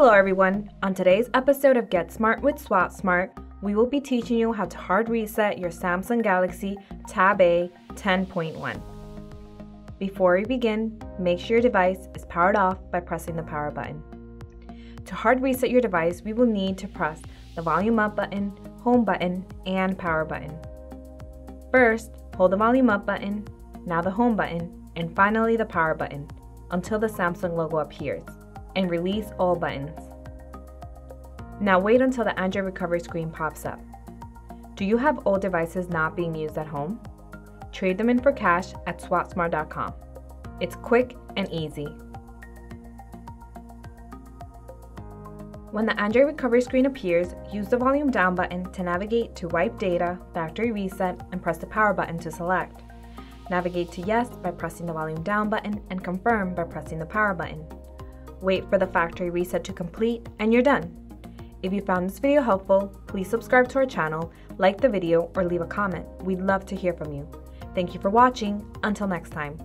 Hello everyone! On today's episode of Get Smart with SwopSmart, we will be teaching you how to hard reset your Samsung Galaxy Tab A 10.1. Before we begin, make sure your device is powered off by pressing the power button. To hard reset your device, we will need to press the volume up button, home button, and power button. First, hold the volume up button, now the home button, and finally the power button until the Samsung logo appears, and release all buttons. Now wait until the Android recovery screen pops up. Do you have old devices not being used at home? Trade them in for cash at swopsmart.com. It's quick and easy. When the Android recovery screen appears, use the volume down button to navigate to wipe data, factory reset, and press the power button to select. Navigate to yes by pressing the volume down button and confirm by pressing the power button. Wait for the factory reset to complete and you're done. If you found this video helpful, please subscribe to our channel, like the video, or leave a comment. We'd love to hear from you. Thank you for watching. Until next time.